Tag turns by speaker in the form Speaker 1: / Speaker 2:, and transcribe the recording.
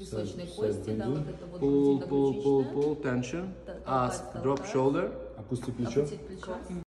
Speaker 1: височной кости, да, вот это вот
Speaker 2: Pull, pull, pull, pull, tension. Ask, drop shoulder.
Speaker 3: Опусти плечо.
Speaker 1: Опустить плечо.